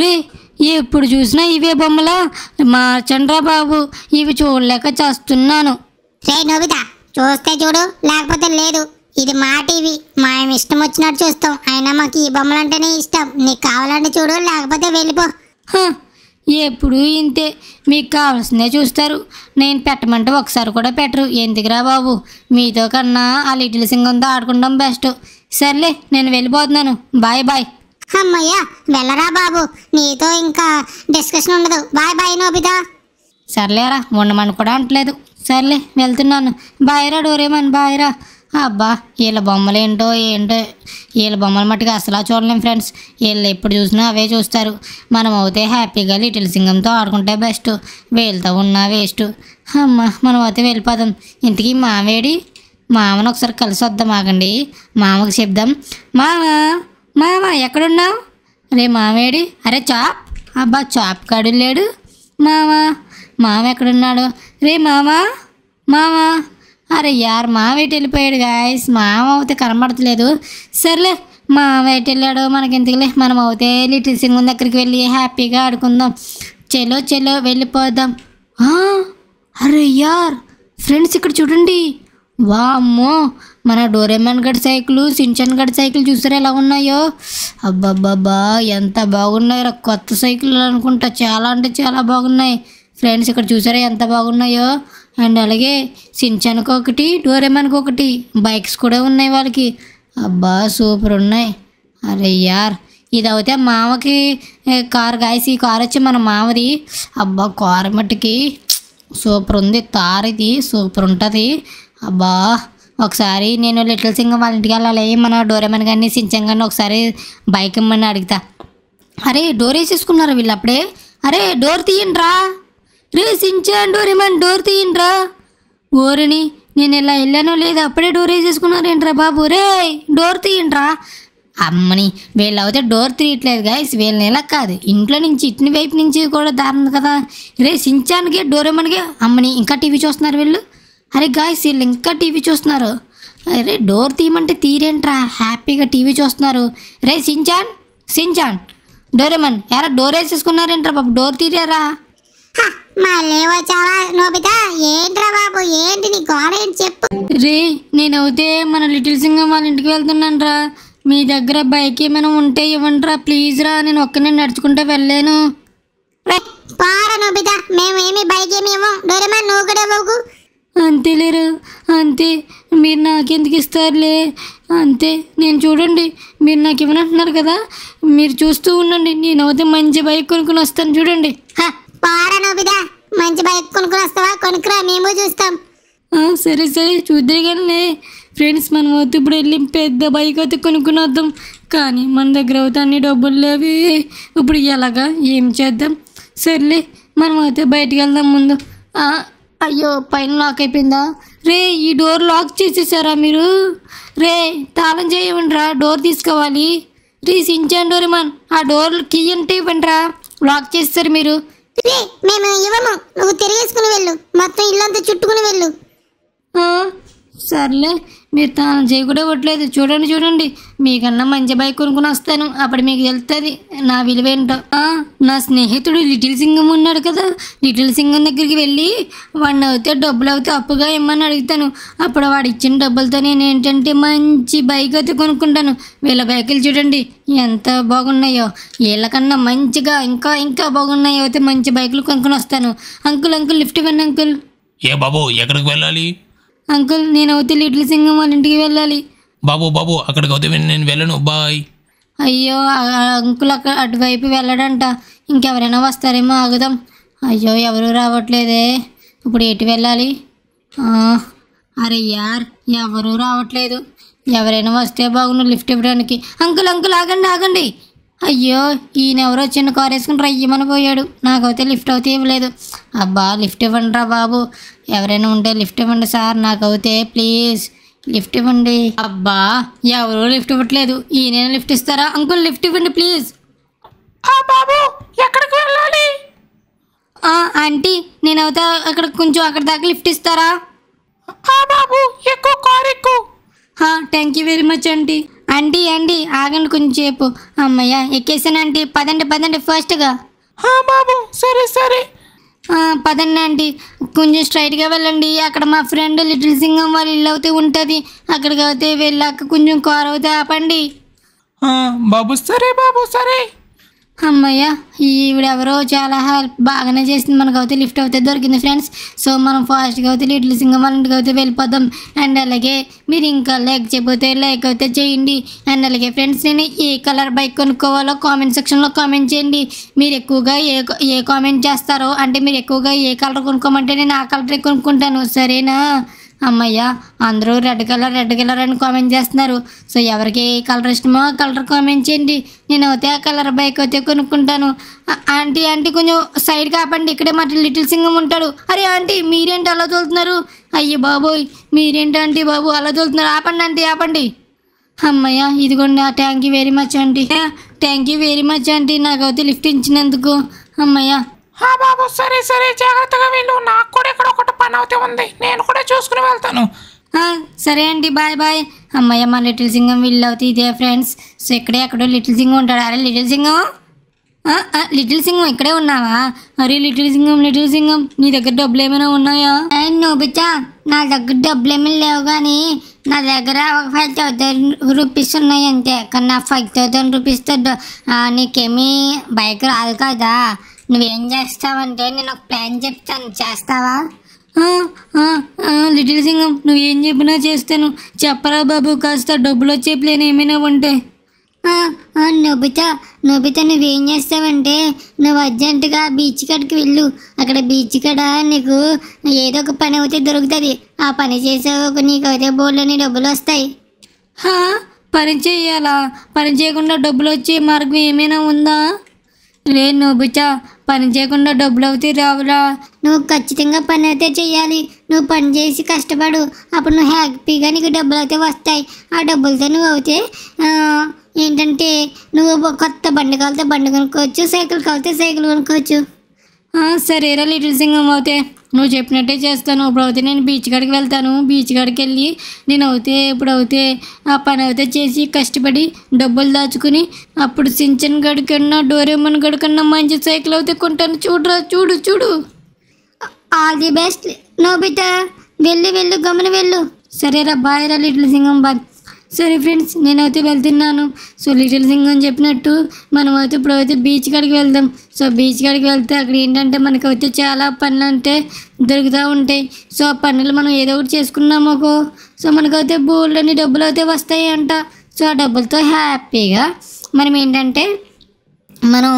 రే ఎప్పుడు చూసినా ఇవే బొమ్మలా? మార్చండ్రా బాబు ఇవి చూడలేక చేస్తున్నాను. రే నోబిత చూస్తే చూడు లేకపోతే లేదు. ఇది మా టీవీ మేము ఇష్టం వచ్చినట్టు చూస్తాం. అయినా మాకు ఈ బొమ్మలంటేనే ఇష్టం. నీకు కావాలంటే చూడు లేకపోతే వెళ్ళిపో. ఎప్పుడు ఇంతే. మీకు కావాల్సిందే చూస్తారు. నేను పెట్టమంటే ఒకసారి కూడా పెట్టరు. ఎందుకురా బాబు? మీతో కన్నా ఆ లిటిల్ సింగంతో ఆడుకుంటాం బెస్ట్. సర్లే నేను వెళ్ళిపోతున్నాను. Bye bye. అమ్మయ్యా వెళ్ళరా బాబు. నీతో ఇంకా డిస్కషన్ ఉండదు. Bye bye Nobita. సర్లేరా ఉండమని కూడా అంటలేదు. సర్లే వెళ్తున్నాను. బాయ్రా డోరేమన్ బాయ్రా. అబ్బా వీళ్ళ బొమ్మలు ఏంటో ఏంటో. వీళ్ళ బొమ్మల మట్టుకు అసలు చూడలేం ఫ్రెండ్స్. వీళ్ళు ఎప్పుడు చూసినా అవే చూస్తారు. మనం అయితే హ్యాపీగా లిటిల్ సింగంతో ఆడుకుంటే బెస్ట్. వీళ్ళతో ఉన్నా వేస్ట్. అమ్మ మనం అయితే వెళ్ళిపోదాం. ఇంతకీ మావేడి మామను ఒకసారి కలిసి వద్దాం ఆగండి. మామకు చెప్దాం. మామ? మామ ఎక్కడున్నావు? రే మామేడి అరే చాప్. అబ్బా చాప్ కాడు లేడు. మామ మామ ఎక్కడున్నాడు? రే మామ మామ అరే యార్ మామ వెళ్ళిపోయాడు గాయస్ మామ అయితే కనబడట్లేదు సర్లే మామ వెళ్ళాడు మనకి ఎందుకులే మనం అవుతే లిటిల్ సింగ్ దగ్గరికి వెళ్ళి హ్యాపీగా ఆడుకుందాం. చెలో చెలో వెళ్ళిపోదాం. ఆ, అరే యార్ ఫ్రెండ్స్ ఇక్కడ చూడండి. వామ్మో మన డోరేమాన్ గడి సైకిల్ సించన్ గడి సైకిల్ చూసారా ఎలా ఉన్నాయో? అబ్బబ్బబ్బా ఎంత బాగున్నాయి కొత్త సైకిల్ అనుకుంటా చాలా అంటే చాలా బాగున్నాయి. ఫ్రెండ్స్ ఇక్కడ చూసారా ఎంత బాగున్నాయో? అండ్ అలాగే సించన్కి ఒకటి డోరేమాన్కి ఒకటి బైక్స్ కూడా ఉన్నాయి వాళ్ళకి. అబ్బా సూపర్ ఉన్నాయి. అరే యార్ ఇది అయితే మామకి కారు కార్ గాయస్ ఈ కార్ వచ్చి మన మామది. అబ్బా కారు మట్టుకి సూపర్ ఉంది. తారు ఇది సూపర్ ఉంటుంది. అబ్బా ఒకసారి నేను లిటిల్ సింగం వాళ్ళ ఇంటికి వెళ్ళాలి. మన డోరేమన్ కానీ సించం కానీ ఒకసారి బైక్ ఇమ్మని అడుగుతా. అరే డోర్ వేసేసుకున్నారు వీళ్ళు అప్పుడే? అరే డోర్ తీయండిరా. రే సించాన్ డోరేమన్ డోర్ తీయండిరా. ఓరిని నేను ఇలా వెళ్ళానో లేదు అప్పుడే డోర్ వేసేసుకున్నారేంట్రా బాబు? రే డోర్ తీయండిరా. అమ్మని వీళ్ళు అయితే డోర్ తీయట్లేదు గాయస్ వీళ్ళని ఇలా కాదు. ఇంట్లో నుంచి ఇట్ని వైపు నుంచి కూడా దారుణ కదా. రే సించానికి డోరేమన్కి. అమ్మని ఇంకా టీవీ చూస్తున్నారు వీళ్ళు? అరే గాయస్ వీళ్ళు ఇంకా టీవీ చూస్తున్నారు. అరే డోర్ తీయమంటే తీరేంట్రా? హ్యాపీగా టీవీ చూస్తున్నారు. రే సించాన్ సించాన్ డోరేమన్ ఎరా డోర్ వేసేసుకున్నారేంట్రా బాబు? డోర్ తీరారా? హ, మళ్ళీ వచ్చావా నోబిత? ఏంట్రా బాబు? ఏంటి నీ గోడ? ఏంటి చెప్పు. రే నేనైతే మన లిటిల్ సింగం వాళ్ళ ఇంటికి వెళ్తున్నాను రా మీ దగ్గర బైక్ ఏమైనా ఉంటే ఇవ్వండి రా ప్లీజ్ రా. నేను ఒక్కనే నడుచుకుంటే వెళ్ళాను. పోరా నోబిత. మేము ఏమి బైక్ ఏమి ఇవ్వం? డోరేమాన్ నువ్వు కూడా ఇవ్వకు. అంతేలేరు అంతే. మీరు నాకెందుకు ఇస్తారులే? అంతే. నేను చూడండి. మీరు నాకు ఇవ్వనంటున్నారు కదా. మీరు చూస్తూ ఉండండి. నేనైతే మంచి బైక్ కొనుక్కొని వస్తాను చూడండి. హ, పోరా నోబిత మంచి బైక్ కొనుక్కుని వస్తావా? కొనుక్కురా. మేము చూస్తాం. సరే సరే. చూద్దరు కానీ ఫ్రెండ్స్ మనం అయితే ఇప్పుడు వెళ్ళి పెద్ద బైక్ అయితే కొనుక్కుని వద్దాం. కానీ మన దగ్గర అయితే అన్ని డబ్బులు లేవి. ఇప్పుడు ఎలాగా? ఏం చేద్దాం? సర్లే. మనం అయితే బయటికి వెళ్దాం ముందు. అయ్యో పైన లాక్ అయిపోయిందా? రే ఈ డోర్ లాక్ చేసేసారా మీరు? రే తాళం చేయమండి రా డోర్ తీసుకోవాలి. రే సించాన్ డోర్ ఇమ్మన్ ఆ డోర్ కీ అంటే ఇవ్వండి రా లాక్ చేస్తారు మీరు. రే మేము ఇవ్వము. నువ్వు తిరిగేసుకుని వెళ్ళు. మొత్తం ఇల్లంతా చుట్టుకుని వెళ్ళు. సర్లే మీరు తాను చేయి కూడా ఇవ్వట్లేదు చూడండి చూడండి. మీకన్నా మంచి బైక్ కొనుక్కుని వస్తాను. అప్పుడు మీకు తెలుస్తుంది నా విలువ ఏంటో నా స్నేహితుడు లిటిల్ సింగం ఉన్నాడు కదా. లిటిల్ సింగం దగ్గరికి వెళ్ళి వాడిని అయితే డబ్బులు అయితే అప్పుగా ఇమ్మని అడుగుతాను. అప్పుడు వాడు ఇచ్చిన డబ్బులతో నేను ఏంటంటే మంచి బైక్ అయితే కొనుక్కుంటాను. వీళ్ళ బైకులు చూడండి ఎంత బాగున్నాయో. వీళ్ళకన్నా మంచిగా ఇంకా ఇంకా బాగున్నాయో అయితే మంచి బైకులు కొనుక్కొని వస్తాను. అంకుల్ అంకుల్ లిఫ్ట్ ఇవ్వండి అంకుల్. ఏ బాబు ఎక్కడికి వెళ్ళాలి? అంకుల్ నేను అవుతే లిటిల్ సింగం వాళ్ళ ఇంటికి వెళ్ళాలి. బాబు బాబు అక్కడికి అవుతే నేను వెళ్ళను. బాయ్. అయ్యో అంకుల్ అక్కడ అటువైపు వెళ్ళడంట. ఇంకెవరైనా వస్తారేమో ఆగుదాం. అయ్యో ఎవరు రావట్లేదే. ఇప్పుడు ఎటు వెళ్ళాలి? అరే యార్ ఎవరు రావట్లేదు. ఎవరైనా వస్తే బాగుండు లిఫ్ట్ ఇవ్వడానికి. అంకుల్ అంకుల్ ఆగండి ఆగండి. అయ్యో ఈయన ఎవరో చిన్న కార్ వేసుకుని రయ్యమని పోయాడు. నాకైతే లిఫ్ట్ అయితే ఇవ్వలేదు. అబ్బా లిఫ్ట్ ఇవ్వండి రా బాబు. ఎవరైనా ఉంటే లిఫ్ట్ ఇవ్వండి సార్ నాకైతే ప్లీజ్. లిఫ్ట్ ఇవ్వండి. అబ్బా ఎవరు లిఫ్ట్ ఇవ్వట్లేదు. ఈయన లిఫ్ట్ ఇస్తారా? అంకుల్ లిఫ్ట్ ఇవ్వండి ప్లీజ్. బాబు ఎక్కడికి వెళ్ళాలి? ఆంటీ నేను అవుతా అక్కడ కొంచెం అక్కడ దాకా లిఫ్ట్ ఇస్తారా? బాబు ఎక్కువ కార్ ఎక్కువ. Thank you very much aunty. Aunty aunty ఆగండి కొంచెం సేపు అమ్మయ్య ఎక్కేసాను ఆంటీ. పదండి పదండి ఫాస్ట్గా. బాబు సరే సరే. పదండి ఆంటీ. కొంచెం స్ట్రైట్గా వెళ్ళండి. అక్కడ మా ఫ్రెండ్ లిటిల్ సింగం వాళ్ళ ఇల్లు అవుతే ఉంటుంది. అక్కడికి అయితే వెళ్ళాక కొంచెం కార్ అవుతే ఆపండి. బాబు సరే బాబు సరే. అమ్మయ్య ఈవిడెవరో చాలా హెల్ప్ బాగానే చేసింది. మనకైతే లిఫ్ట్ అయితే దొరికింది ఫ్రెండ్స్. సో మనం ఫాస్ట్గా అయితే లిటిల్ సింగం వాళ్ళ ఇంటికి అయితే వెళ్ళిపోదాం. అండ్ అలాగే మీరు ఇంకా లైక్ చేయకపోతే లైక్ అయితే చేయండి. అండ్ అలాగే ఫ్రెండ్స్ నేను ఏ కలర్ బైక్ కొనుక్కోవాలో కామెంట్ సెక్షన్లో కామెంట్ చేయండి. మీరు ఎక్కువగా ఏ ఏ కామెంట్ చేస్తారో అంటే మీరు ఎక్కువగా ఏ కలర్ కొనుక్కోమంటే నేను ఆ కలర్ కొనుక్కుంటాను. సరేనా? అమ్మయ్య అందరూ రెడ్ కలర్ రెడ్ కలర్ అని కామెంట్ చేస్తున్నారు. సో ఎవరికి ఏ కలర్ ఇష్టమో ఆ కలర్ కామెంట్ చేయండి. నేను అయితే ఆ కలర్ బైక్ అయితే కొనుక్కుంటాను. ఆంటీ ఆంటీ కొంచెం సైడ్ కాపండి. ఇక్కడే మా లిటిల్ సింగం ఉంటాడు. అరే ఆంటీ మీరేంటి అలా తోలుతున్నారు? అయ్యో బాబోయ్ మీరేంటి ఆంటీ బాబు? అలా తోలుతున్నారు. ఆపండి ఆంటీ ఆపండి. అమ్మయ్య ఇదిగోండి thank you very much aunty. Thank you very much aunty. నాకైతే లిఫ్ట్ ఇచ్చినందుకు. అమ్మయ్య ఆ బాబు సరే సరే జాగ్రత్తగా వెళ్ళు. నాకు కూడా ఇక్కడ ఒకటి పని అవుతే ఉంది. నేను కూడా చూసుకుని వెళ్తాను. సరే అండి బాయ్ బాయ్. అమ్మయ్య మా లిటిల్ సింగం వీళ్ళు అవుతాయి ఇదే ఫ్రెండ్స్. సో ఇక్కడే ఎక్కడో లిటిల్ సింగం ఉంటాడు? అరే లిటిల్ సింగం? లిటిల్ సింగం ఇక్కడే ఉన్నావా? అరే లిటిల్ సింగం లిటిల్ సింగం నీ దగ్గర డబ్బులు ఏమైనా ఉన్నాయా? నోబిచా నా దగ్గర డబ్బులు ఏమీ లేవు కానీ నా దగ్గర ఒక ఫైవ్ థౌసండ్ రూపీస్ ఉన్నాయి అంతే. కానీ నా ఫైవ్ థౌసండ్ రూపీస్తో నీకేమీ బైక్ రాదు కదా. నువ్వేం చేస్తావంటే నేను ఒక ప్లాన్ చెప్తాను. చేస్తావా? లిటిల్ సింగం నువ్వు ఏం చెప్పినా చేస్తాను. చెప్పరా బాబు కాస్త డబ్బులు వచ్చే ప్లేన్ ఏమైనా ఉంటే. ఆ, నొబిత నువ్వేం చేస్తావంటే నువ్వు అర్జెంటుగా బీచ్ కాడికి వెళ్ళు. అక్కడ బీచ్ కాడ నీకు ఏదో ఒక పని అయితే దొరుకుతుంది. ఆ పని చేసావు నీకు అయితే బోర్డులోని డబ్బులు వస్తాయి పని చేయాలా? పని చేయకుండా డబ్బులు వచ్చే మార్గం ఏమైనా ఉందా? లేదు నోబుచ్చా పని చేయకుండా డబ్బులు అవుతాయి రావురా. నువ్వు ఖచ్చితంగా పని అయితే చేయాలి నువ్వు పని చేసి కష్టపడు. అప్పుడు నువ్వు హ్యాపీగా నీకు డబ్బులు అయితే వస్తాయి. ఆ డబ్బులతో నువ్వు అయితే ఆ, ఏంటంటే నువ్వు కొత్త బండి కాలితే బండి కొనుక్కోవచ్చు సైకిల్ కాలితే సైకిల్ కొనుక్కోవచ్చు. సరేరా లిటిల్ సింగం అవుతే. నువ్వు చెప్పినట్టే చేస్తాను. ఇప్పుడు అయితే నేను బీచ్ కాడికి వెళ్తాను. బీచ్ కాడికి వెళ్ళి నేను అవుతే ఇప్పుడు అవుతే ఆ పని అయితే చేసి కష్టపడి డబ్బులు దాచుకుని అప్పుడు సించన్ గడి కన్నా డోరేమన్ గడి కన్నా మంచి సైకిల్ అయితే కొంటాను. చూడురా చూడు చూడు. ఆల్ ది బెస్ట్ నోబితా వెళ్ళు వెళ్ళు గమన వెళ్ళు. సరేరా బాయ్ రా లిటిల్ సింగం బాయ్. సరే ఫ్రెండ్స్ నేనైతే వెళ్తున్నాను. సో లిటిల్ సింగం చెప్పినట్టు మనం అయితే బీచ్ కాడికి వెళ్దాం. సో బీచ్ కాడికి వెళ్తే అక్కడ ఏంటంటే మనకైతే అయితే చాలా పనులు అంటే దొరుకుతూ ఉంటాయి. సో ఆ పనులు మనం ఏదో ఒకటి చేసుకున్నామోకో సో మనకైతే బోల్డ్ డబ్బులు అయితే వస్తాయి అంట సో ఆ డబ్బులతో హ్యాపీగా మనం ఏంటంటే మనం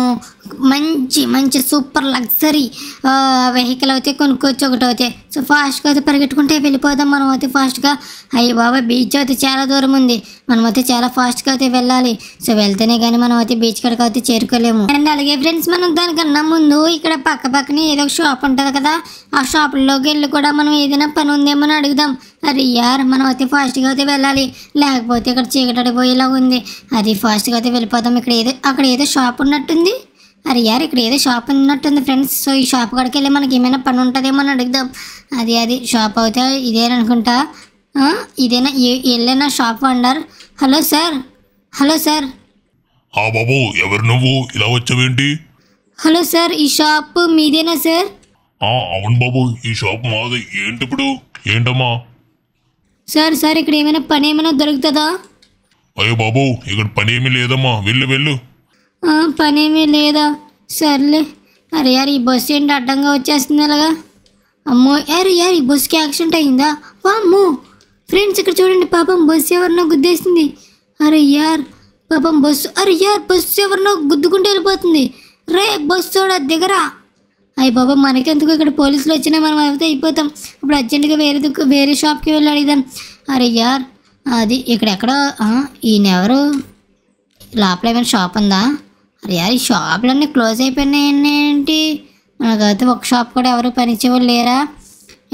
మంచి మంచి సూపర్ లగ్జరీ వెహికల్ అయితే కొనుక్కోవచ్చు. ఒకటి అయితే సో ఫాస్ట్గా అయితే పరిగెట్టుకుంటే వెళ్ళిపోదాం మనం అయితే ఫాస్ట్గా. అయ్యి బాబా బీచ్ అయితే చాలా దూరం ఉంది. మనం అయితే చాలా ఫాస్ట్గా అయితే వెళ్ళాలి. సో వెళ్తేనే కానీ మనం అయితే బీచ్ కడక అయితే చేరుకోలేము. అండ్ అలాగే ఫ్రెండ్స్ మనం దానికన్నా ముందు ఇక్కడ పక్క పక్కనే ఏదో ఒక షాప్ ఉంటుంది కదా ఆ షాప్లోకి వెళ్ళి కూడా మనం ఏదైనా పని ఉందేమో అని అడుగుదాం. అరే యార్ మనం అయితే ఫాస్ట్గా అయితే వెళ్ళాలి. లేకపోతే ఇక్కడ చీకటడిపోయేలాగా ఉంది. అది ఫాస్ట్గా అయితే వెళ్ళిపోదాం. ఇక్కడ ఏదో అక్కడ ఏదో షాప్ ఉన్నట్టుంది. అరే యార్ ఇక్కడ ఏదో షాప్ ఉన్నట్టుంది ఫ్రెండ్స్ సో ఈ షాప్ కాడికి వెళ్ళి మనకి ఏమైనా పని ఉంటుందేమో అని అడుగుదాం. అది అది. షాప్ అయితే ఇదేననుకుంటా ఇదేనా? వెళ్ళేనా shop wonder hello sir hello sir ఆ బాబు ఎవరు నువ్వు? ఇలా వచ్చావేంటి? హలో సార్ ఈ షాప్ మీదేనా సార్ ఆ అవును బాబు. ఈ షాప్ మాది. ఏంటి ఇప్పుడు? ఏంటమ్మా? సార్ సార్ ఇక్కడ ఏమైనా పని ఏమైనా దొరుకుతుందా? అయ్యో బాబు ఇక్కడ పని ఏమీ లేదమ్మా. వెళ్ళు వెళ్ళు. పనేమీ లేదా? సర్లే. అరే యార్ ఈ బస్సు ఏంటి అడ్డంగా వచ్చేస్తుంది అలాగా అమ్మో అరే యార్ ఈ బస్సుకి యాక్సిడెంట్ అయిందా? అమ్మో ఫ్రెండ్స్ ఇక్కడ చూడండి పాపం బస్సు ఎవరినో గుద్దేసింది. అరే యార్ పాపం బస్సు అరే యార్ బస్సు ఎవరినో గుద్దుకుంటూ వెళ్ళిపోతుంది. రే బస్సు చూడ దిగరా. అయ్యి బాబా మనకెందుకు ఇక్కడ పోలీసులు వచ్చినా మనం అయితే అయిపోతాం. ఇప్పుడు అర్జెంటుగా వేరే దుక్కు వేరే షాప్కి వెళ్ళి అడిగిదాం. అరే యార్ అది ఇక్కడెక్కడ ఈయన ఎవరు లోపల ఏమైనా షాప్ ఉందా? అరే యార్ ఈ షాపులన్నీ క్లోజ్ అయిపోయినాయి ఏంటి? మనకైతే ఒక షాప్ కూడా ఎవరు పనిచేవాళ్ళు లేరా?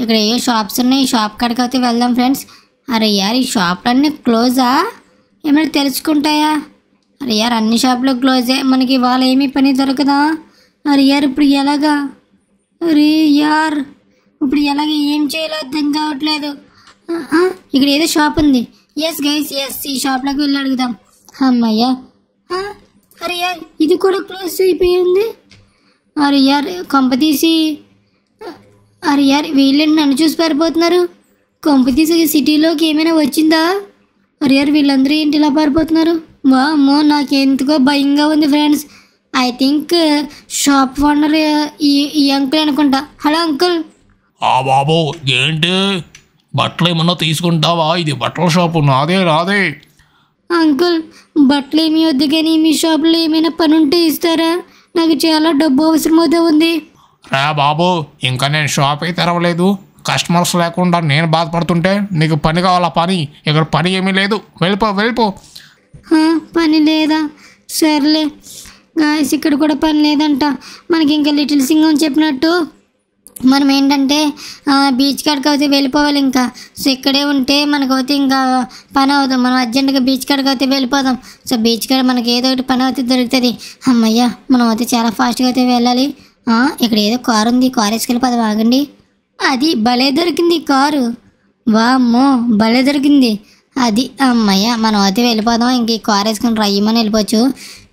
ఇక్కడ ఏ షాప్స్ ఉన్నాయి? ఈ షాప్ కాడికి అయితే వెళ్దాం ఫ్రెండ్స్. అరే యార్ ఈ షాపులన్నీ క్లోజా? ఏమైనా తెలుసుకుంటాయా? అరే యార్ అన్ని షాపులు క్లోజే. మనకి ఇవాళ ఏమీ పని దొరకదా? అరే యార్ ఇప్పుడు ఎలాగా? అరే యార్ ఇప్పుడు ఎలాగ? ఏం చేయాలో అర్థం కావట్లేదు. ఇక్కడ ఏదో షాప్ ఉంది. ఎస్ గైస్ ఎస్ ఈ షాప్లోకి వెళ్ళి అడుగుదాం. అమ్మయ్యా. అరే యార్ ఇది కూడా క్లోజ్ అయిపోయింది. అరే యార్ కొంప తీసి అరే యార్ వీళ్ళని నన్ను చూసి పారిపోతున్నారు? కొంప తీసి సిటీలోకి ఏమైనా వచ్చిందా? అరే యార్ వీళ్ళందరూ ఏంటి ఇలా పారిపోతున్నారు? వా అమ్మో నాకు ఎందుకో భయంగా ఉంది friends. I think shop owner ఈ ఈ అంకుల్ అనుకుంటా. హలో అంకుల్ ఆ బాబు ఏంటి? బట్టలు ఏమన్నా తీసుకుంటావా? ఇది బట్టల షాపు నాదే నాదే. అంకుల్ బట్టలు ఏమి వద్దు కానీ మీ షాప్లో ఏమైనా పని ఉంటే ఇస్తారా? నాకు చాలా డబ్బు అవసరమవుతూ ఉంది. రా బాబు ఇంకా నేను షాప్ అయితే తెరవలేదు. కస్టమర్స్ లేకుండా నేను బాధపడుతుంటే నీకు పని కావాలా పని? ఇక్కడ పని ఏమీ లేదు. వెళ్ళిపో వెళ్ళిపో. పని లేదా? సర్లే. గాయస్ ఇక్కడ కూడా పని లేదంట. మనకి ఇంకా లిటిల్ సింగం చెప్పినట్టు. మనం ఏంటంటే బీచ్ కాడికి అయితే వెళ్ళిపోవాలి ఇంకా. సో ఇక్కడే ఉంటే మనకైతే ఇంకా పని అవుదాం మనం అర్జెంటుగా బీచ్ కాడికి అయితే వెళ్ళిపోదాం సో బీచ్ కాడ మనకి ఏదో ఒకటి పని అయితే దొరుకుతుంది. అమ్మయ్య మనం అయితే చాలా ఫాస్ట్గా అయితే వెళ్ళాలి. ఇక్కడ ఏదో కారు ఉంది. కారు వేసుకెళ్ళిపోదాం ఆగండి. అది భలే దొరికింది కారు. వామ్మో భలే దొరికింది. అది అమ్మయ్య మనం అయితే వెళ్ళిపోదాం. ఇంక ఈ కారు వేసుకుని రయ్యమని వెళ్ళిపోవచ్చు.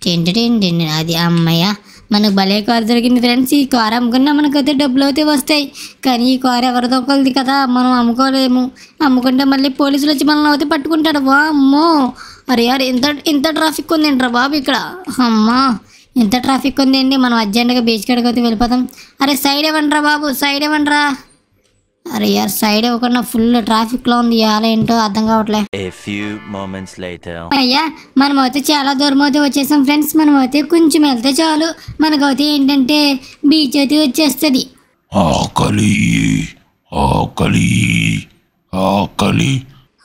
టెంటి టెంటి అది అమ్మయ్య మనకు భలే కూర దొరికింది ఫ్రెండ్స్. ఈ కూర అమ్ముకున్నా మనకైతే డబ్బులు అయితే వస్తాయి. కానీ ఈ కూర ఎవరి దొక్కలది కదా మనం అమ్ముకోలేము. అమ్ముకుంటే మళ్ళీ పోలీసులు వచ్చి మనల్ని అయితే పట్టుకుంటాడు వా అమ్మో అరే అరే ఇంత ఇంత ట్రాఫిక్ ఉంది బాబు ఇక్కడ? అమ్మా! ఇంత ట్రాఫిక్ ఉంది మనం అర్జెంటుగా బీచ్ కాడికి అయితే వెళ్ళిపోతాం. అరే సైడ్ ఇవ్వండిరా బాబు సైడ్ ఇవ్వండిరా. అరే యార్ సైడ్ ఇవ్వకుండా ఫుల్ ట్రాఫిక్లో ఉంది. ఇవాళ ఏంటో అర్థం కావట్లే. అయ్యా మనం అయితే చాలా దూరం అయితే వచ్చేసాం ఫ్రెండ్స్ మనం అయితే కొంచెం వెళ్తే చాలు. మనకైతే ఏంటంటే బీచ్ అయితే వచ్చేస్తుంది. ఆకలి ఆకలి ఆకలి.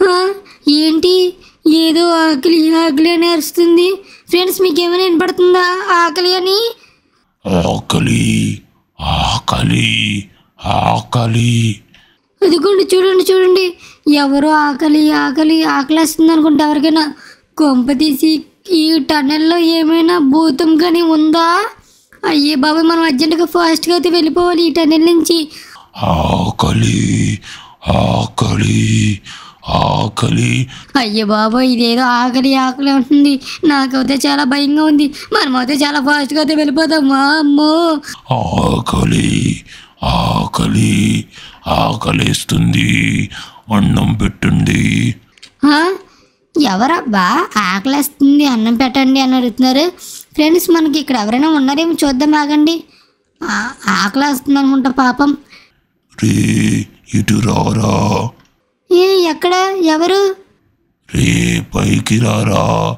ఆ, ఏంటి? ఏదో ఆకలి ఆకలి అని అరుస్తుంది. ఫ్రెండ్స్ మీకు ఏమైనా వినపడుతుందా? ఆకలి అని? ఆకలి ఆకలి ఆకలి. అదిగోండి చూడండి చూడండి. ఎవరో ఆకలి ఆకలి ఆకలేస్తుంది అనుకుంటే ఎవరికైనా కొంప తీసి ఈ టన్నెల్లో ఏమైనా భూతం కానీ ఉందా? అయ్యే బాబాయ్ మనం అర్జెంటుగా ఫాస్ట్గా అయితే వెళ్ళిపోవాలి ఈ టన్నెల్ నుంచి. ఆకలి ఆకలి ఆకలి. అయ్యే బాబాయ్ ఇదేదో ఆకలి ఆకలి ఉంటుంది నాకైతే చాలా భయంగా ఉంది. మనమైతే చాలా ఫాస్ట్గా అయితే వెళ్ళిపోదాం మా అమ్మో? ఆకలి ఆకలి ఆకలేస్తుంది. అన్నం పెట్టండి? ఎవరబ్బా? ఆకలేస్తుంది అన్నం పెట్టండి అని అడుగుతున్నారు. ఫ్రెండ్స్ మనకి ఇక్కడ ఎవరైనా ఉన్నారేమో చూద్దాం ఆగండి. ఆ- ఆకలేస్తుంది అనుకుంటా పాపం. రే ఇటు రారా? ఏ ఎక్కడ? ఎవరు? రే పైకి రారా?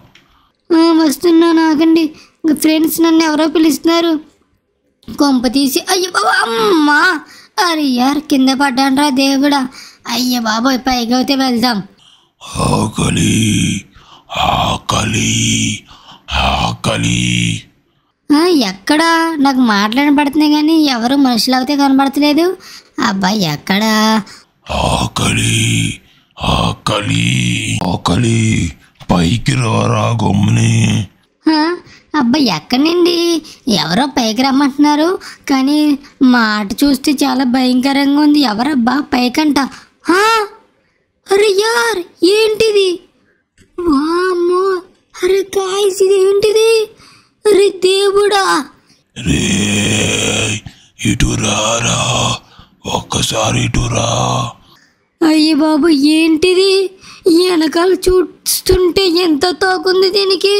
వస్తున్నాను ఆగండి. ఫ్రెండ్స్ నన్ను ఎవరో పిలుస్తున్నారు. కొంప తీసి అయ్యో బాబా అమ్మా! అరే యార్ కింద పడ్డానరా దేవుడా! అయ్య బాబోయ్ పైకి అయితే వెళ్దాం. ఆకలి ఆకలి ఆకలి. ఎక్కడా? నాకు మాట్లాడబడుతున్నాయి కానీ ఎవరు మనుషులు అయితే కనబడతలేదు. అబ్బాయి ఎక్కడా? ఆకలి ఆకలి ఆకలి పైకి రారా గమ్ముని. అబ్బాయి ఎక్కడండి ఎవరో పైకి రమ్మంటున్నారు. కానీ మాట చూస్తే చాలా భయంకరంగా ఉంది. ఎవరబ్బా? పైకంట. అరే యార్ ఏంటిది? వామ్మో. అరే గాయస్ ఇది ఏంటిది అరే దేవుడా. రే ఇటు రారా. ఒక్కసారి ఇటు రా. అయ్య బాబు ఏంటిది? ఈ వెనకాల చూస్తుంటే ఎంత తోకుంది దీనికి?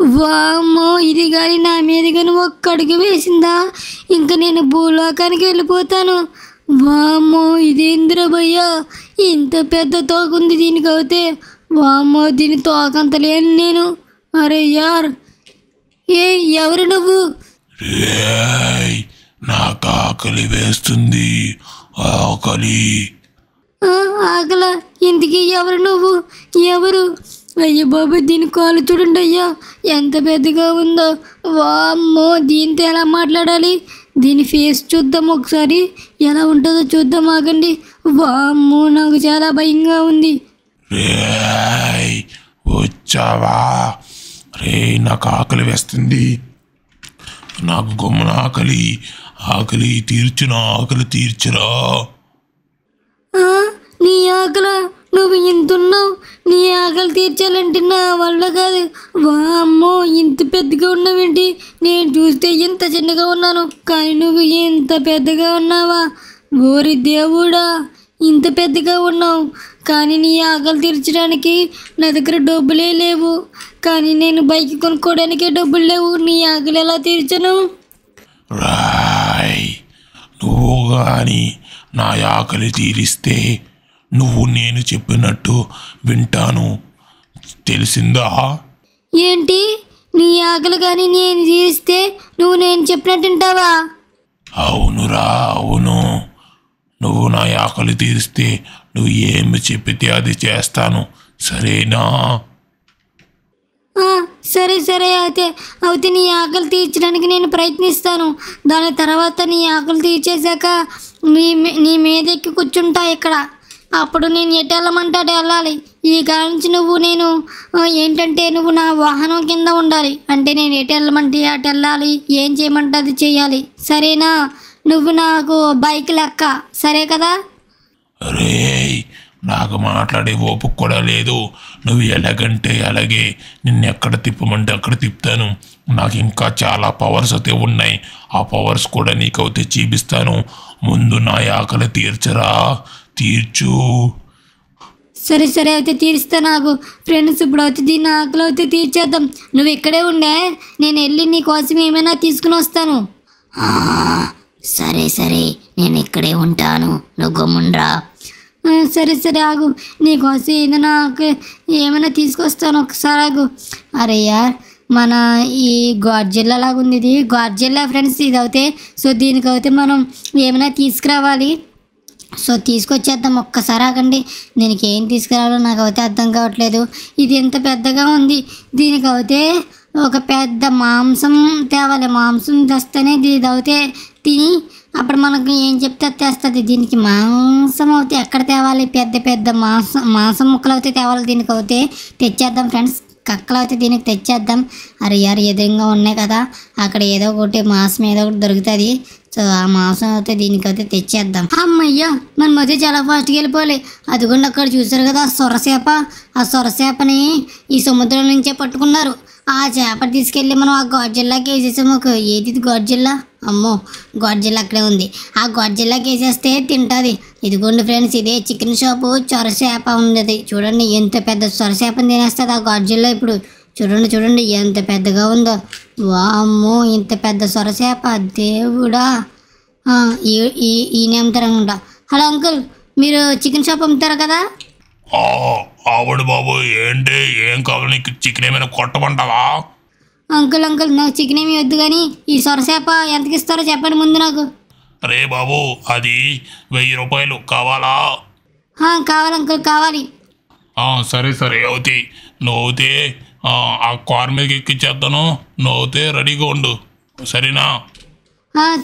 వామ్మో ఇది కానీ నా మీద కానీ ఒక్క అడుగు వేసిందా? ఇంకా నేను భూలోకానికి వెళ్ళిపోతాను. వామ్మో ఇదేంద్ర భయ్యా? ఇంత పెద్ద తోకుంది దీనికి అయితే. వామ్మో దీని తోకంత లేను నేను. అరే యార్ ఏ ఎవరు నువ్వు? నాకు ఆకలి వేస్తుంది. ఆకలి. ఆకల? ఇంటికి ఎవరు నువ్వు? ఎవరు? అయ్యో బాబు దీని కాలు చూడండి అయ్యా. ఎంత పెద్దగా ఉందో. వామ్మో దీంతో ఎలా మాట్లాడాలి? దీని ఫేస్ చూద్దాం ఒకసారి. ఎలా ఉంటుందో చూద్దాం ఆగండి. వామ్మో నాకు చాలా భయంగా ఉంది. వచ్చావా? రే నాకు ఆకలి వేస్తుంది. నాకు గమ్మున ఆకలి. ఆకలి తీర్చునా? ఆకలి తీర్చురా? నీ ఆకల? నువ్వు ఇంతున్నావు నీ ఆకలి తీర్చాలంటే నా వల్ల కాదు. వామ్మో ఇంత పెద్దగా ఉన్నావేంటి? నేను చూస్తే ఇంత చిన్నగా ఉన్నాను కానీ నువ్వు ఇంత పెద్దగా ఉన్నావా? ఓరి దేవుడా ఇంత పెద్దగా ఉన్నావు. కానీ నీ ఆకలి తీర్చడానికి నా దగ్గర డబ్బులే లేవు. కానీ నేను బైక్ కొనుక్కోవడానికే డబ్బులు లేవు. నీ ఆకలి ఎలా తీర్చను? రాయ్ నువ్వు కానీ నా ఆకలి తీరిస్తే నువ్వు నేను చెప్పినట్టు వింటాను. తెలిసిందా? ఏంటి? నీ ఆకలి కానీ నేను తీరిస్తే నువ్వు నేను చెప్పినట్టు వింటావా? అవునురా అవును. నువ్వు నా ఆకలి తీరిస్తే నువ్వు ఏమి చెప్పితే అది చేస్తాను. సరేనా? సరే సరే అయితే. అయితే నీ ఆకలి తీర్చడానికి నేను ప్రయత్నిస్తాను. దాని తర్వాత నీ ఆకలి తీర్చేశాక నీ మీ- నీ మీద ఎక్కి కూర్చుంటా ఇక్కడ. అప్పుడు నేను ఎటు వెళ్ళమంటే అటు వెళ్ళాలి. ఈ నుంచి నువ్వు నేను ఏంటంటే నువ్వు నా వాహనం కింద ఉండాలి. అంటే నేను ఎటు వెళ్ళమంటే అటు వెళ్ళాలి. ఏం చేయమంటే అది చేయాలి. సరేనా? నువ్వు నాకు బైక్ లెక్క. సరే కదా? రేయ్ నాకు మాట్లాడే ఓపిక కూడా లేదు. నువ్వు ఎలాగంటే అలాగే. నిన్ను ఎక్కడ తిప్పమంటే అక్కడ తిప్పుతాను. నాకు ఇంకా చాలా పవర్స్ అయితే ఉన్నాయి. ఆ పవర్స్ కూడా నీకు అయితే చూపిస్తాను. ముందు నా ఆకలి తీర్చరా? తీర్చు. సరే సరే అయితే తీరుస్తా నాకు. ఫ్రెండ్స్ ఇప్పుడు అయితే దీన్ని ఆకలి అయితే తీర్చేద్దాం. నువ్వు ఇక్కడే ఉండే నేను వెళ్ళి నీ కోసం ఏమైనా తీసుకుని వస్తాను. సరే సరే నేను ఇక్కడే ఉంటాను. నువ్వు గమ్ముండ్రా. సరే సరే ఆగు. నీకోసం ఏదైనా ఏమైనా తీసుకొస్తాను ఒకసారి ఆగు. అరే యార్ మన ఈ గాడ్జిల్లా లాగా ఉంది ఇది. గాడ్జిల్లా ఫ్రెండ్స్ ఇది అవుతే సో దీనికి అయితే మనం ఏమైనా తీసుకురావాలి. సో తీసుకొచ్చేద్దాం ఒక్కసారి ఆగండి. దీనికి ఏం తీసుకురావాలో నాకు అయితే అర్థం కావట్లేదు. ఇది ఎంత పెద్దగా ఉంది? దీనికి అయితే ఒక పెద్ద మాంసం తేవాలి. మాంసం తెస్తేనే ఇది అయితే తిని అప్పుడు మనకు ఏం చెప్తే అది తెస్తుంది. దీనికి మాంసం అయితే ఎక్కడ తేవాలి? పెద్ద పెద్ద మాంసం మాంసం ముక్కలు అయితే తేవాలి దీనికి అయితే తెచ్చేద్దాం ఫ్రెండ్స్. కక్కలు అయితే దీనికి తెచ్చేద్దాం. అరే యారు ఎదురుగా ఉన్నాయి కదా. అక్కడ ఏదో ఒకటి మాంసం ఏదో ఒకటి దొరుకుతుంది. సో ఆ మాంసం అయితే దీనికైతే తెచ్చేద్దాం. అమ్మయ్యా మన మధ్య చాలా ఫాస్ట్గా వెళ్ళిపోవాలి. అదిగోండి అక్కడ చూసారు కదా ఆ ఆ సొరసేపని ఈ సముద్రం నుంచే పట్టుకున్నారు. ఆ చేప తీసుకెళ్ళి మనం ఆ గాడ్జిల్లాకి వేసేసాము ఒక ఏది ఇది గాడ్జిల్లా? అమ్మో గాడ్జిల్లా అక్కడే ఉంది. ఆ గాడ్జిల్లాకి వేసేస్తే తింటుంది. ఇదిగోండి ఫ్రెండ్స్ ఇదే చికెన్ షాపు. సొరచేప ఉన్నది. చూడండి ఎంత పెద్ద సొరచేపని తినేస్తుంది ఆ గాడ్జిల్లా ఇప్పుడు. చూడండి చూడండి ఎంత పెద్దగా ఉందో. వామ్మో ఇంత పెద్ద సొరచేప దేవుడా. ఈ- ఈ ఈయన అమ్ముతారనుకుంటా హలో అంకుల్ మీరు చికెన్ షాప్ అమ్ముతారు కదా? ఆవిడ బాబు ఏంటి? ఏం కావాలి? నీకు చికెన్ ఏమైనా కొట్టమంటావా? అంకుల్ అంకుల్ నాకు చికెన్ ఏమి వద్దు కానీ ఈ సొరచేప ఎంతకి ఇస్తారో చెప్పండి ముందు నాకు. రే బాబు అది వెయ్యి రూపాయలు కావాలా? కావాలి అంకుల్ కావాలి. సరే సరే అవుతి. నువ్వు అవుతే ఆ, కార్ మీదకి ఎక్కిచ్చేస్తాను. నువ్వు అవుతే రెడీగా ఉండు. సరేనా?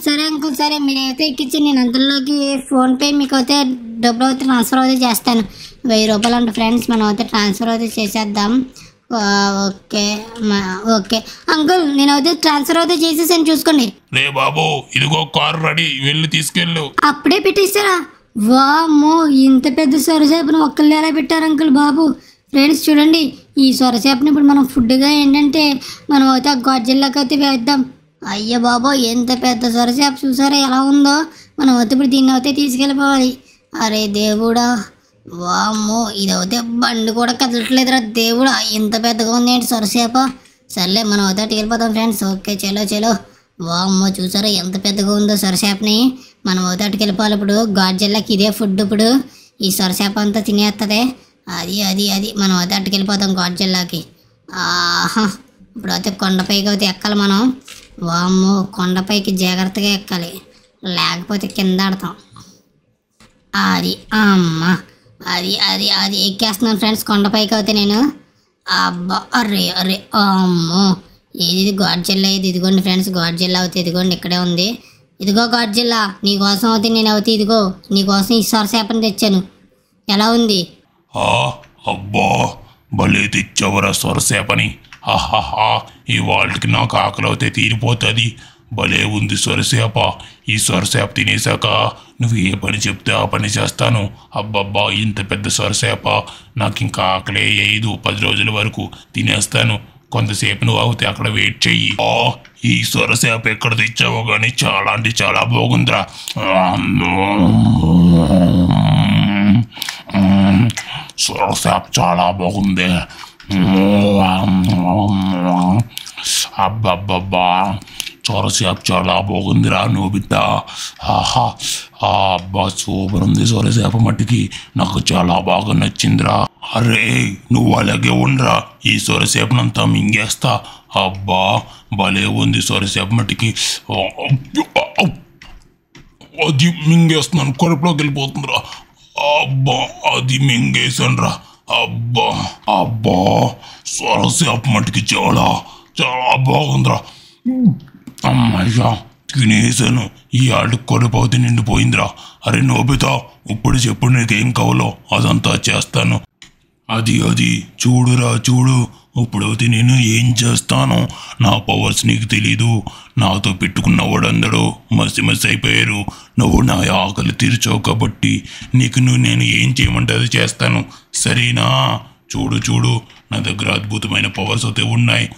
సరే అంకుల్ సరే. మీరైతే ఎక్కించి నేను అందులోకి ఫోన్పే మీకు అయితే డబ్బులు అయితే ట్రాన్స్ఫర్ అయితే చేస్తాను. వెయ్యి రూపాయలు అంటే ఫ్రెండ్స్ మనం అయితే ట్రాన్స్ఫర్ అయితే చేసేద్దాం. ఓకే మా- ఓకే. అంకుల్ నేను అయితే ట్రాన్స్ఫర్ అయితే చేసేసాను చూసుకోండి. రే బాబు ఇదిగో కారు రెడీ వెళ్ళి తీసుకెళ్ళు. అప్పుడే పెట్టేశారా? వామ్మో ఇంత పెద్ద సొరచేపను ఒక్కళ్ళు ఎలా పెట్టారు అంకుల్ బాబు? ఫ్రెండ్స్ చూడండి ఈ సొరచేపని ఇప్పుడు మనం ఫుడ్గా ఏంటంటే మనం అయితే ఆ గొజ్జల్లోకి అయితే వేద్దాం. అయ్య బాబో ఎంత పెద్ద సొరచేప చూసారా ఎలా ఉందో. మనం అయితే ఇప్పుడు దీన్ని అయితే తీసుకెళ్ళిపోవాలి. అరే దేవుడా వామ్మో ఇదైతే బండి కూడా కదలట్లేదురా దేవుడా. ఇంత పెద్దగా ఉంది ఏంటి సొరచేప సర్లే మనం అయితే వెళ్ళిపోతాం ఫ్రెండ్స్. ఓకే చలో చలో. వామ్మో చూసారా ఎంత పెద్దగా ఉందో సొరచేపని మనం అయితే వెళ్ళిపోవాలి ఇప్పుడు. గాడ్జిల్లాకి ఇదే ఫుడ్ ఇప్పుడు. ఈ సొరచేప అంతా తినేస్తుంది అది అది అది. మనం అయితే అటుకు గాడ్జిల్లాకి. ఆహా ఇప్పుడు అయితే కొండపైకి అయితే ఎక్కాలి మనం. వామ్మో కొండపైకి జాగ్రత్తగా ఎక్కాలి. లేకపోతే కింద ఆడతాం. అది అమ్మ. అది అది అది ఎక్కేస్తున్నాను ఫ్రెండ్స్ కొండపైకి అయితే నేను. అబ్బా అరే అరే అమ్మో. ఏది ఇది గాడ్జిల్లా ఇది? ఇదిగోండి ఫ్రెండ్స్ గాడ్జిల్లా అవుతుంది ఇదిగోండి ఇక్కడే ఉంది. ఇదిగో గాడ్జిల్లా నీకోసం అవుతే నేను అవుతే ఇదిగో. నీకోసం ఈ సొరసేపని తెచ్చాను. ఎలా ఉంది? అబ్బా భలే తెచ్చావురా సొరసేపని. ఆహాహా ఈ వాళ్ళకి నాకు ఆకలి అవుతే తీరిపోతుంది. భలే ఉంది సొరసేప. ఈ సొరసేప తినేశాక నువ్వు ఏ పని చెప్తే ఆ పని చేస్తాను. అబ్బబ్బా ఇంత పెద్ద సొరసేప. నాకు ఇంకా ఆకలే వేయదు. పది రోజుల వరకు తినేస్తాను. కొంతసేపు నువ్వు అవుతే అక్కడ వెయిట్ చెయ్యి. ఆ, ఈ సొరసేప ఎక్కడ తెచ్చావో కానీ చాలా అంటే చాలా బాగుందిరా. సొరసేప చాలా బాగుంది. అబ్బబ్బబ్బా. సొరసేప చాలా బాగుందిరా నోబిత ఆహా ఆ అబ్బా సూపర్ ఉంది. సొరసేప మట్టికి నాకు చాలా బాగా నచ్చిందిరా. అరే నువ్వు అలాగే ఉండరా. ఈ సొరసేపనంతా మింగేస్తా. అబ్బా భలే ఉంది సొరసేప మట్టికి. అది మింగేస్తున్నాను. కడుపులోకి వెళ్ళిపోతుందిరా. అబ్బా అది మింగేసానురా అబ్బా అబ్బా సొరసేప మట్టికి చాలా చాలా బాగుందిరా. అమ్మయ్యా తినేసాను ఈ ఆడు కొరపాతి నిండిపోయిందిరా. అరే నోబితా ఇప్పుడు చెప్పు నీకేం కావాలో అదంతా చేస్తాను. అది అది చూడురా చూడు. ఇప్పుడైతే నేను ఏం చేస్తాను? నా పవర్స్ నీకు తెలీదు. నాతో పెట్టుకున్న వాడందరూ మసి మసి అయిపోయారు. నువ్వు నా ఆకలి తీర్చావు కాబట్టి నీకు నువ్వు నేను ఏం చేయమంటే అది చేస్తాను. సరేనా? చూడు చూడు. నా దగ్గర అద్భుతమైన పవర్స్ అయితే ఉన్నాయి.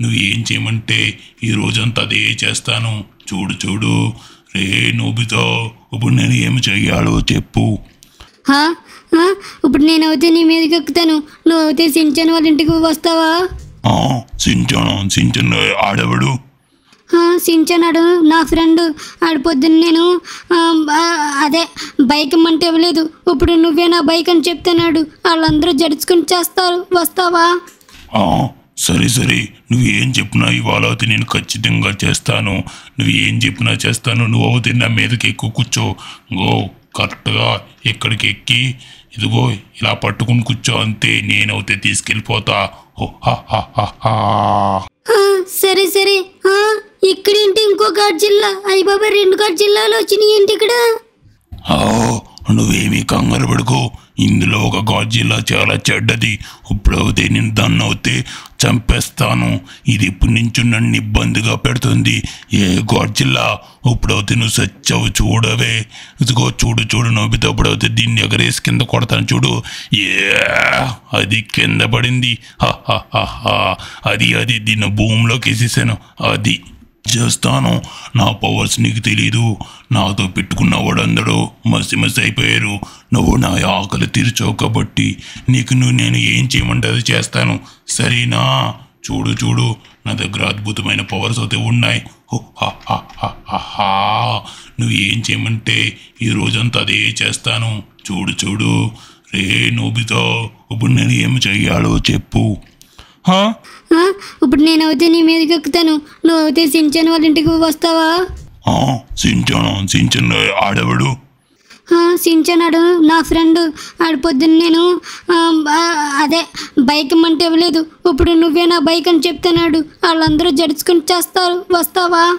నువ్వు ఏం చేయమంటే ఈ రోజంతా అదే చేస్తాను. చూడు చూడు. రే నోబితో ఇప్పుడు నేను ఏమి చెయ్యాలో చెప్పు? ఇప్పుడు నేను అయితే నీ మీదకి ఎక్కుతాను. నువ్వు అయితే సించాను వాళ్ళ ఇంటికి వస్తావా? సించను. సించన్ ఆడవడు? హా, సించాన్ ఆడు. నా ఫ్రెండ్. ఆడు పొద్దున్న నేను అదే బైక్ ఇమ్మంటే ఇవ్వలేదు. ఇప్పుడు నువ్వే నా బైక్ అని చెప్తున్నాడు వాళ్ళందరూ జడుచుకుని చేస్తారు. వస్తావా? సరే సరే. నువ్వు ఏం చెప్పినా ఇవాళ అయితే నేను ఖచ్చితంగా చేస్తాను. నువ్వు ఏం చెప్పినా చేస్తాను. నువ్వు అవుతే నా మీదకి ఎక్కువ కూర్చో. గో కరెక్ట్గా ఇక్కడికి ఎక్కి ఇదిగో ఇలా పట్టుకుని కూర్చో. అంతే నేనైతే తీసుకెళ్ళిపోతా. సరే సరే. ఇక్కడేంటి ఇంకో గాడ్ జిల్లా? అయ్యి బాబా రెండు గాడ్ జిల్లాలు వచ్చినాయి ఏంటి ఇక్కడ నువ్వేమీ కంగారు పడుకో. ఇందులో ఒక గాజిల్లా చాలా చెడ్డది. ఇప్పుడు నేను దాన్ని అవుతే చంపేస్తాను. ఇది ఇప్పటి నుంచి నన్ను ఇబ్బందిగా పెడుతుంది. ఏ గాజిల్లా ఇప్పుడైతే నువ్వు సచ్చావు చూడవే. ఇదిగో చూడు చూడు నవ్వుతో ఇప్పుడైతే దీన్ని ఎగరేసి కింద కొడతాను చూడు. ఏ అది కింద పడింది. హా, అది అది దీన్ని భూమిలోకి వేసేసాను. అది చేస్తాను. నా పవర్స్ నీకు తెలీదు. నాతో పెట్టుకున్న వాడందరూ మసి మసి అయిపోయారు. నువ్వు నా ఆకలి తీర్చావు కాబట్టి నీకు నువ్వు నేను ఏం చేయమంటే అది చేస్తాను. సరేనా? చూడు చూడు. నా దగ్గర అద్భుతమైన పవర్స్ అయితే ఉన్నాయి. నువ్వు ఏం చేయమంటే ఈ రోజంతా అదే చేస్తాను. చూడు చూడు. రే నోబితో ఇప్పుడు నేను ఏం చెయ్యాలో చెప్పు. ఇప్పుడు నేను అయితే నీ మీదకి ఎక్కుతాను. నువ్వు అయితే సించాను వాళ్ళ ఇంటికి వస్తావా? ఆ, సించను సించన్. ఆడవడు? సించనాడు. నా ఫ్రెండ్ ఆడు పొద్దున్న నేను అదే బైక్ ఇమ్మంటే ఇవ్వలేదు. ఇప్పుడు నువ్వే నా బైక్ అని చెప్తున్నాడు. వాళ్ళందరూ జడుచుకుని చేస్తారు. వస్తావా?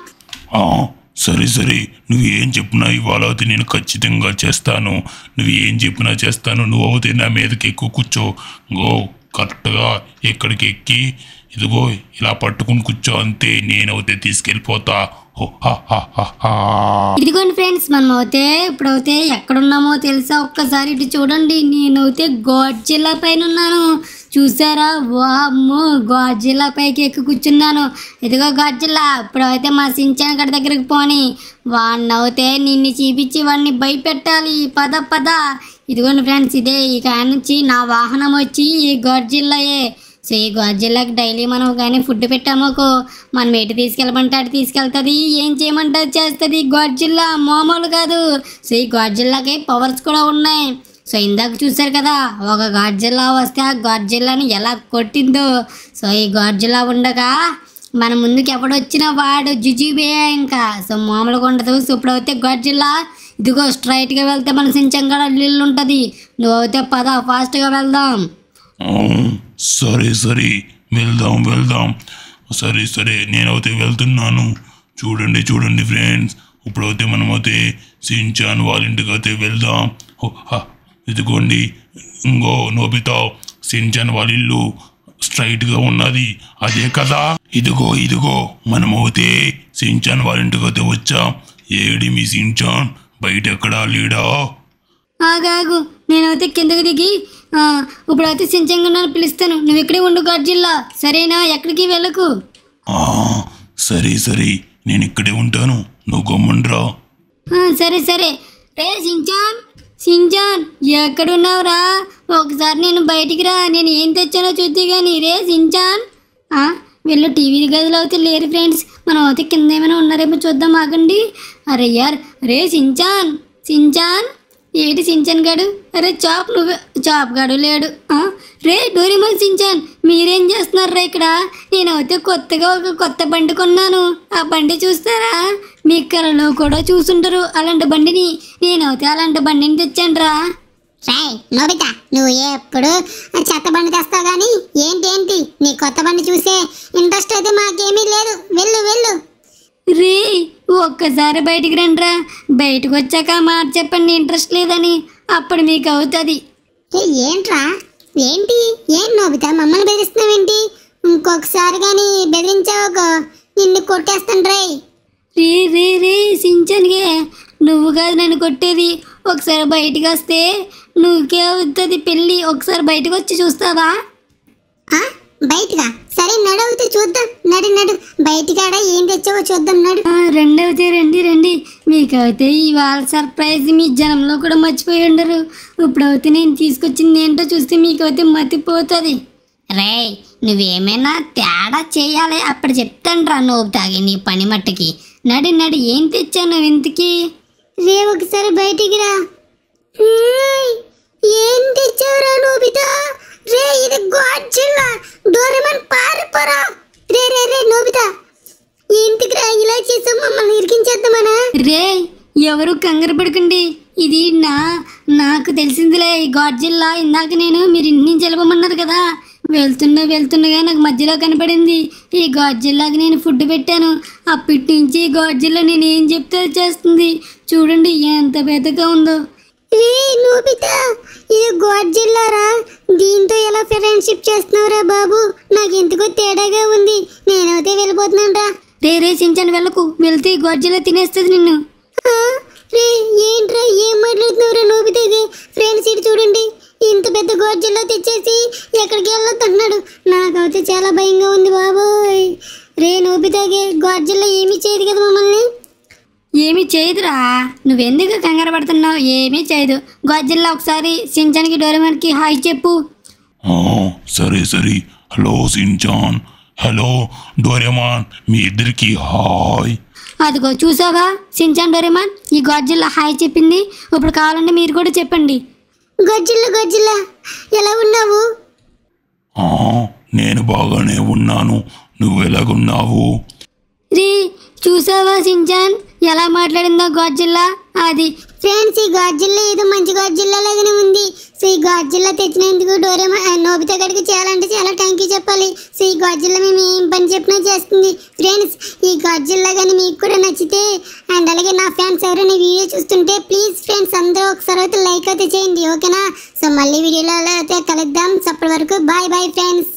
ఆ, సరే సరే. నువ్వు ఏం చెప్పినా ఇవాళ అయితే నేను ఖచ్చితంగా చేస్తాను. నువ్వు ఏం చెప్పినా చేస్తాను. నువ్వు అవుతే నా మీదకి ఎక్కువ కూర్చో. గో కరెక్ట్గా ఎక్కడికి ఎక్కి ఇదిగో ఇలా పట్టుకుని కూర్చో అంతే నేనైతే తీసుకెళ్ళిపోతా. ఇదిగోండి ఫ్రెండ్స్ మనం అయితే ఇప్పుడైతే ఎక్కడున్నామో తెలుసా? ఒక్కసారి ఇటు చూడండి నేనైతే గోడ్జిల్లా పైన ఉన్నాను చూసారా? వామ్మో గోడ్జిల్లా పైకి ఎక్కి కూర్చున్నాను. ఇదిగో గోడ్జిల్లా ఇప్పుడైతే మా సించాన్ గడి దగ్గరికి పోని. వాడిని నిన్ను చూపించి వాడిని భయపెట్టాలి. పద పద. ఇదిగోండి ఫ్రెండ్స్ ఇదే ఇక నుంచి నా వాహనం వచ్చి ఈ గోడ్జిల్లాయే. సో ఈ గాజిల్లాకి డైలీ మనం కానీ ఫుడ్ పెట్టామోకో మనం ఎటు తీసుకెళ్ళమంటే అటు తీసుకెళ్తుంది ఏం చేయమంటే అది చేస్తుంది. గాడ్జిల్లా మామూలు కాదు. సో ఈ గాడ్జిల్లాకి పవర్స్ కూడా ఉన్నాయి. సో ఇందాక చూశారు కదా ఒక గాడ్జిల్లా వస్తే ఆ గాడ్జిల్లాని ఎలా కొట్టిందో. సో ఈ గాడ్జిల్లా ఉండగా మన ముందుకు ఎవడొచ్చినా వాడు జుజుబే ఇంకా. సో మామూలుగా ఉండదు. సో ఇప్పుడైతే గాడ్జిల్లా ఇదిగో స్ట్రైట్గా వెళ్తే మన సించంగా నీళ్ళు ఉంటుంది నువ్వు అయితే పద ఫాస్ట్గా వెళ్దాం. సరే సరే వెళ్దాం వెళ్దాం. సరే సరే నేనైతే వెళ్తున్నాను. చూడండి చూడండి ఫ్రెండ్స్. ఇప్పుడైతే మనమైతే సించాన్ వాళ్ళ ఇంటికి అయితే వెళ్దాం ఇదిగోండి. ఇంకో నోబితా సించాన్ వాళ్ళ ఇల్లు స్ట్రైట్గా ఉన్నది. అదే కదా. ఇదిగో ఇదిగో మనమైతే సించాన్ వాళ్ళ ఇంటికి అయితే వచ్చాం. ఏడి మీ సించాన్? బయట ఎక్కడా లేడా? ఆగాగు నేనైతే కిందకి దిగి ఆ, ఇప్పుడైతే సించంగా పిలుస్తాను. నువ్వు ఇక్కడే ఉండు గాడ్జిల్లా. సరేనా? ఎక్కడికి వెళ్ళకు? సరే సరే. నేను ఇక్కడే ఉంటాను. నువ్వు గమ్ముండ్రా. సరే సరే. రే సించాన్! సించాన్! ఎక్కడున్నావురా? ఒకసారి నేను బయటికి రా. నేను ఏం తెచ్చానో చూద్ది కానీ రే సించాన్! వీళ్ళు టీవీ గదిలో అయితే లేరు ఫ్రెండ్స్. మనం అయితే కింద ఏమైనా ఉన్నారేమో చూద్దాం ఆగండి. అరే యార్! రే సించాన్! సించాన్! ఏటి సించాన్ గాడు? అరే చాప్ నువ్వు. చాప్ గాడు లేడు. రే డోరిమోన్ సించాన్ మీరేం చేస్తున్నారా ఇక్కడ? నేనైతే కొత్తగా ఒక కొత్త బండి కొన్నాను. ఆ బండి చూస్తారా? మీ కళలో కూడా చూసుంటారు అలాంటి బండిని. నేనైతే అలాంటి బండిని తెచ్చానురా. రాయ్ నోబిత నువ్వు ఎప్పుడు చెత్త బండి తెస్తావు కానీ ఏంటి ఏంటి? నీ కొత్త బండి చూసే ఇంట్రెస్ట్ అయితే మాకేమీ లేదు. వెళ్ళు వెళ్ళు. ఒక్కసారి బయటికి రండిరా. బయటకు వచ్చాక మాట చెప్పండి ఇంట్రెస్ట్ లేదని. అప్పుడు మీకు అవుతుంది. ఏంట్రా? ఏంటి? ఏం నోబిత మమ్మల్ని బెదిరిస్తున్నావేంటి? ఇంకొకసారి కానీ బెదిరించావు నిన్ను కొట్టేస్తాను రేయ్ రే రే రే సించన్గే. నువ్వు కాదు నన్ను కొట్టేది. ఒకసారి బయటికి వస్తే నువ్వుకే అవుతుంది పెళ్ళి. ఒకసారి బయటకు వచ్చి చూస్తావా? బయటగా సరే నడు అవుతే చూద్దాం. నడు నడు. బయటికాడ ఏం తెచ్చావో చూద్దాం నడు. ఆ, రండి అయితే రండి రండి. మీకు అయితే ఇవాళ సర్ప్రైజ్ మీ జనంలో కూడా మర్చిపోయి ఉండరు. ఇప్పుడైతే నేను తీసుకొచ్చింది ఏంటో చూస్తే మీకు అయితే మతిపోతుంది. రే నువ్వేమైనా తేడా చేయాలి? అప్పుడు చెప్తాను రా నువ్వు తాగి నీ పని మట్టుకి. నడి నడి. ఏం తెచ్చాను ఇంతకి? రే ఒకసారి బయటికి రా. ఏం తెచ్చావురా నోబితా రే ఇది గాడ్జిల్లా డోరేమన్ పారిపోరా రే రే రే నోబితా. ఇంటికి ఇలా చేసాం మమ్మల్ని ఇరికించేద్దామనా? రే ఎవరు కంగారు పడకండి. ఇది నా నాకు తెలిసిందిలే ఈ గాడ్జిల్లా ఇందాక నేను మీరు ఇంటి నుంచి వెళ్ళమన్నారు కదా. వెళ్తున్నా వెళ్తుండగా నాకు మధ్యలో కనపడింది. ఈ గాడ్జిల్లాకి నేను ఫుడ్ పెట్టాను. అప్పటి నుంచి ఈ గాడ్జిల్లా నేను ఏం చెప్తే చేస్తుంది. చూడండి ఎంత పెద్దగా ఉందో. రే నోబితా ఇది గాడ్జిల్లారా దీంతో ఎలా ఫ్రెండ్షిప్ చేస్తున్నావురా బాబు? నాకు ఎందుకో తేడాగా ఉంది. నేనైతే వెళ్ళిపోతున్నాను రా రే రే సించాను వెళ్ళకు. వెళ్తే గాడ్జిల్లా తినేస్తుంది నిన్ను. రే ఏంట్రా ఏం మాట్లాడుతున్నావురా నోబితాకి ఫ్రెండ్స్ ఇటు చూడండి. ఇంత పెద్ద గోర్జిల్లో తెచ్చేసి ఎక్కడికి వెళ్ళొద్దంటున్నాడు. నాకైతే చాలా భయంగా ఉంది బాబోయ్. రే నోబితాకి గోర్జిల్లో ఏమీ చేయదు కదా మమ్మల్ని. ఏమీ చేయదురా. నువ్వెందుకు కంగారు పడుతున్నావు? ఏమీ చేయదు. గాడ్జిల్లా ఒకసారి సించానికి డోరేమాన్కి హాయ్ చెప్పు. ఆ, సరే సరే. Hello Shinchan. Hello Doraemon. మీ ఇద్దరికి హాయ్. అదిగో చూసావా? సించాన్ డోరేమాన్ ఈ గాడ్జిల్లా హాయ్ చెప్పింది. ఇప్పుడు కావాలంటే మీరు కూడా చెప్పండి. గొజ్జిల్లా గొజ్జిల్లా ఎలా ఉన్నావు? ఆ, నేను బాగానే ఉన్నాను. నువ్వు ఎలాగున్నావు? రీ చూసావా సించాన్? ఎలా మాట్లాడిందో గాడ్జిల్లా? అది. ఫ్రెండ్స్ ఈ గాడ్జిల్లా ఏదో మంచి గాడ్జిల్లా లాగానే ఉంది. సో ఈ గాడ్జిల్లా తెచ్చినందుకు డోరేమో ఆ, నోబితా గడికి చాలా చాలా థ్యాంక్ యూ చెప్పాలి. సో ఈ గాడ్జిల్లా మేము ఏం పని చెప్పినా చేస్తుంది. ఫ్రెండ్స్ ఈ గాడ్జిల్లా కానీ మీకు కూడా నచ్చితే అండ్ అలాగే నా ఫ్యాన్స్ ఎవరైనా వీడియో చూస్తుంటే ప్లీజ్ ఫ్రెండ్స్ అందరూ ఒకసారి అయితే లైక్ అయితే చేయండి ఓకేనా? సో మళ్ళీ వీడియోలో అయితే కలుద్దాం. సో అప్పటి వరకు బాయ్ బాయ్ ఫ్రెండ్స్